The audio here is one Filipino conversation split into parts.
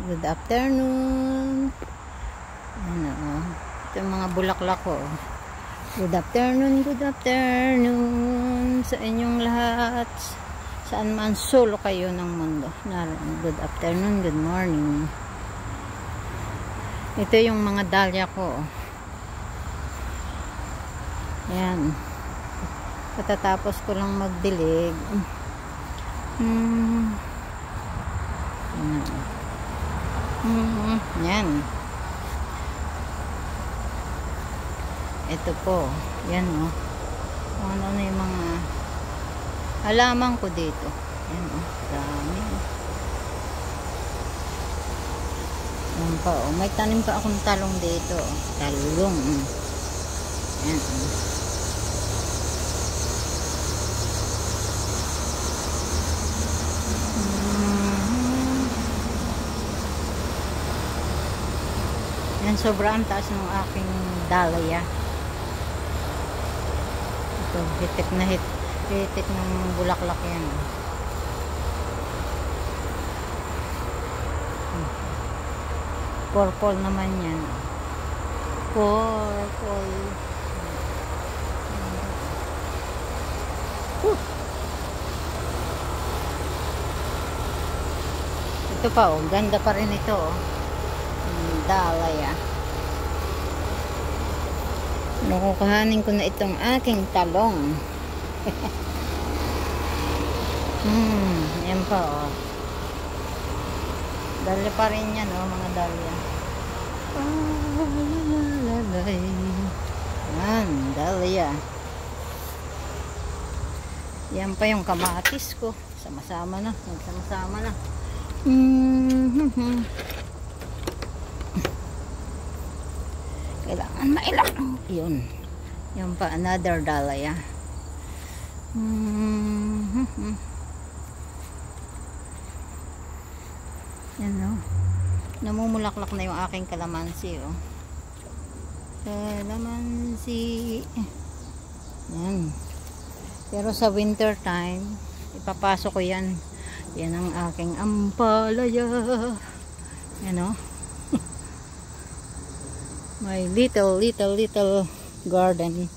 Good afternoon. Ano, ito yung mga bulaklak ko. Good afternoon, good afternoon sa inyong lahat. Saan man solo kayo ng mundo. Good afternoon, good morning. Ito yung mga dahlia ko. Ayan. Katatapos ko lang magdilig. Hmm. Ayan. Yan. Ito po. Yan o. Oh. Ano na yung mga halaman ko dito. Yan o. Oh. Dami. Yan pa o. Oh. May tanim pa akong talong dito. Talong. Yan o. Oh. Yan, sobrang taas ng aking dalaya. Ito, hitik na hit. Hitik ng bulaklak yan. Purple naman yan. Purple. Whew. Ito pa oh, ganda pa rin ito oh dalaya. Nakukuhanin ko na itong aking talong. hmm, yan pa oh. Dali pa rin yan oh, mga dalya. Palalay. Yan, dalya. Yan pa yung kamatis ko. Sama-sama na. Sama-sama na. Mm kailangan mailak. Yun. Yung pa another dalaya mm -hmm. yan o oh. namumulaklak na yung aking kalamansi oh. kalamansi. Yan. Pero sa winter time ipapasok ko yan. Yan ang aking ampalaya. Yan o oh my little little little garden.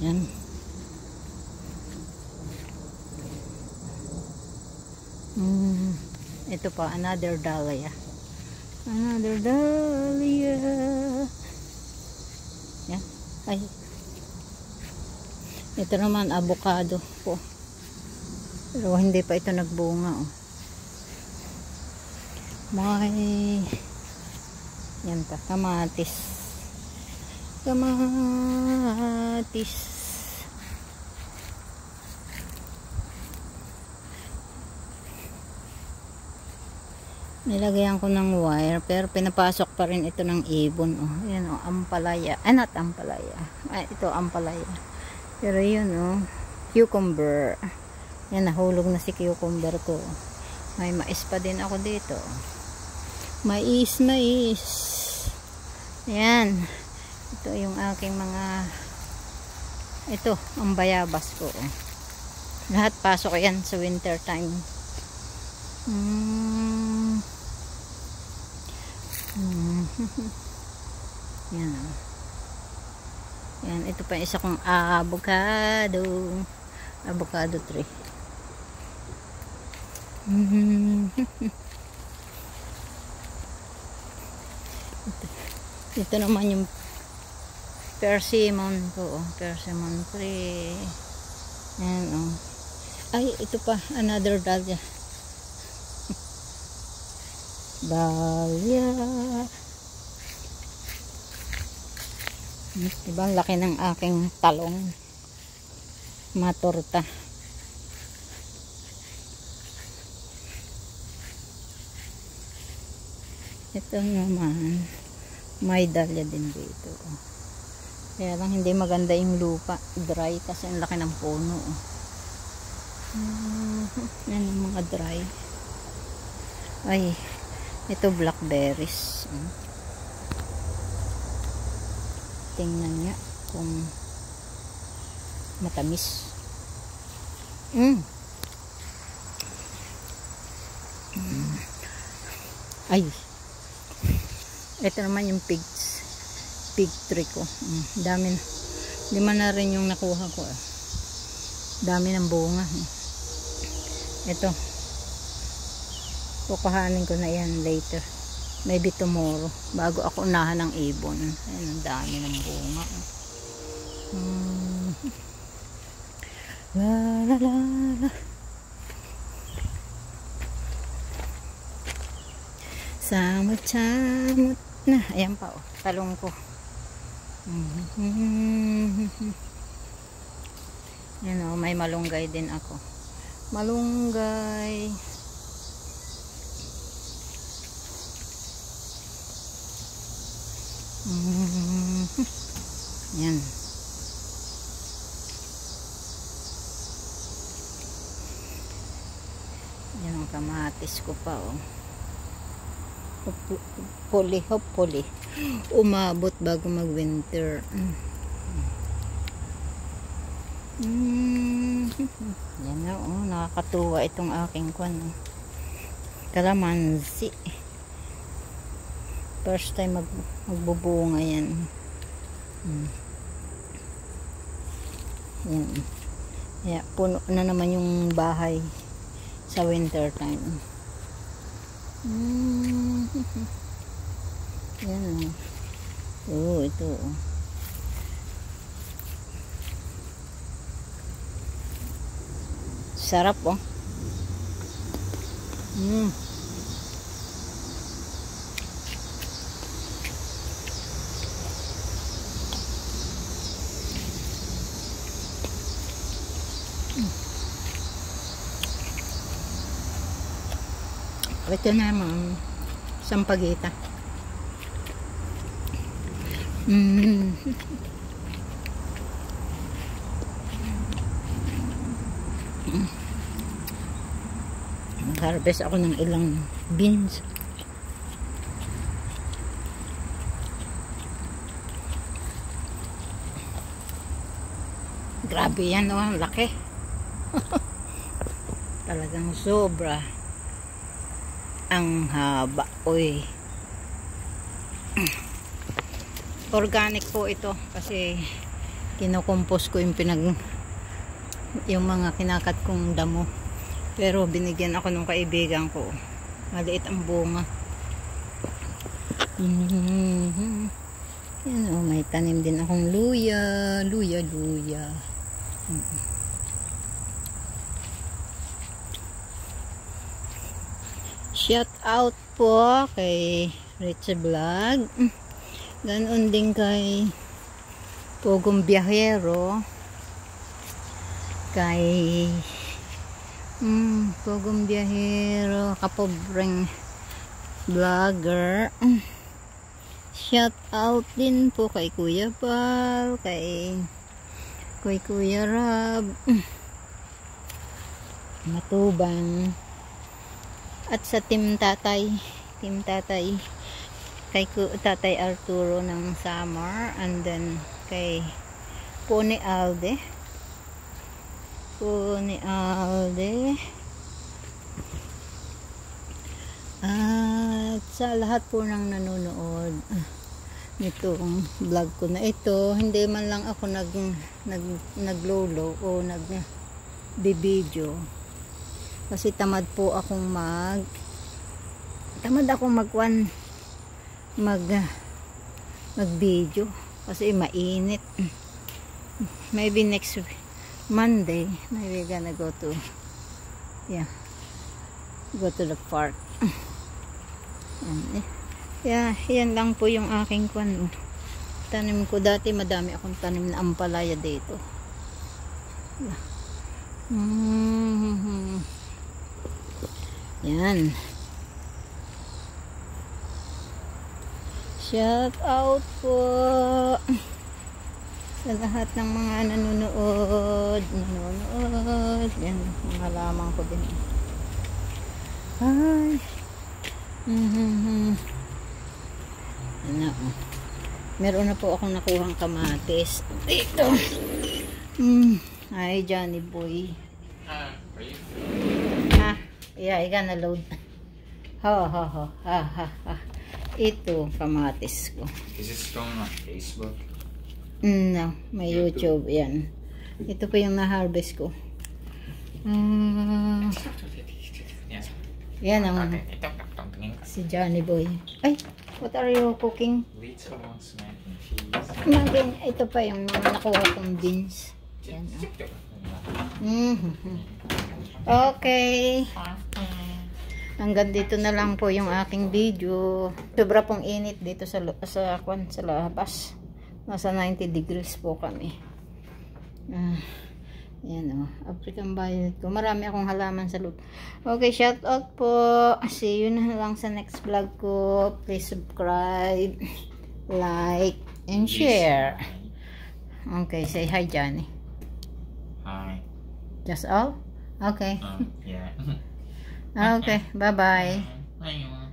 Yan. Mm, ito pa another dahlia. Another dahlia. Yan. Ay. Ito naman avocado po. Pero hindi pa ito nagbunga oh. may yan pa, kamatis. Kamatis. Nilagyan ko ng wire pero pinapasok pa rin ito ng ibon. Oh. Yan oh, ampalaya. Ah, not ampalaya. Ah, ito ampalaya. Pero yun oh, cucumber. Yan nahulog na si cucumber ko. May mais pa din ako dito. Mais, mais. Ayan. Ito yung aking mga ito, ang bayabas ko. Lahat pasok yan sa winter time. Mm. Mm. yan. Yan, ito pa isa kong avocado. Avocado tree. Mm. Ito naman yung persimmon ko. Oh. Persimmon tree. Ayan, oh. Ay, ito pa. Another dahlia. dahlia. Diba, ang laki ng aking talong. Maturta. Ito naman may dalya din dito kaya lang hindi maganda yung lupa dry kasi ang laki ng puno uh, yan yung mga dry ay ito blackberries tingnan niya kung matamis mm. Mm. Ay. Ito naman yung pigs. Pig tree ko. Mm, dami na. Lima na rin yung nakuha ko. Eh. Dami ng bunga. Eh. Ito. Kukuhanin ko na yan later. Maybe tomorrow. Bago ako unahan ng ibon. Ayan, ang dami ng bunga. Hmm. La la la la. Samot-samot na. Ayan pa oh. Talong ko. Yan oh, may malunggay din ako. Malunggay. Yan. Yan ang kamatis ko pa oh. Hopefully, hopefully. Umabot bago mag winter. Mm. Yan na oh, nakakatuwa itong aking kwan. Oh. Kalamansi. First time mag magbubunga yan. Hmm. Yan. Yeah, puno na naman yung bahay sa winter time. Mm. Yan oh. Oh, ito oh. Sarap oh. Mm. Ito naman, sampagita. Mm. Mag-harvest ako ng ilang beans. Grabe yan, oh, laki. Talagang sobra ang haba. Uy. Organic po ito kasi kinukompos ko yung pinag yung mga kinakat kong damo. Pero binigyan ako ng kaibigan ko. Maliit ang bunga. Mm -hmm. yan oh, may tanim din akong luya. Luya luya. Mm -hmm. Shout out po kay Richie Vlog. Ganon din kay Pogong Biyahero. Kay mm, Pogong Biyahero, kapobreng vlogger. Shout out din po kay Kuya Pal, kay kay Kuya Rab. Matubang at sa team tatay team tatay kay tatay Arturo ng summer and then kay Pony Alde. Pony Alde. At sa lahat po ng nanonood nitong vlog ko na ito hindi man lang ako nag nag naglolo o nag bibidyo kasi tamad po akong mag tamad akong magwan mag mag video kasi mainit maybe next Monday maybe gonna go to yeah go to the park eh. yeah, yan lang po yung aking kwan oh. tanim ko dati madami akong tanim na ampalaya dito mm -hmm. Yan. Shout out po sa lahat ng mga nanonood. Nanonood. Yan. Mga lamang ko din. Ay. Mm -hmm. Ano. Meron na po akong nakuhang kamatis. Dito. Mm. Ay, Johnny boy. Ah, uh? Yeah, I gonna load. Ha, ha, ha, ha, ha, ha. Ito, kamatis ko. Is it from uh, Facebook? Mm, no, may YouTube. Yan. Ito po yung na-harvest ko. Yes. yan ang si Johnny Boy. Ay, what are you cooking? Mga ito pa yung mga nakuha kong beans. Yan. Mhm. Okay. Hanggang dito na lang po yung aking video. Sobra pong init dito sa sa kwan sa labas. Nasa 90 degrees po kami. Ah, yan o. African violet ko. Marami akong halaman sa loob. Okay, shout out po. See you na lang sa next vlog ko. Please subscribe, like, and share. Okay, say hi, Johnny. Hi. Just all? Okay. Um, yeah. Okay, bye-bye. Ayun.